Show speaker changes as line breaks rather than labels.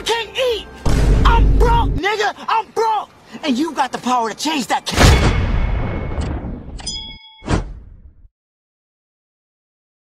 I can't eat. I'm broke, nigga. I'm broke. And you got the power to change that.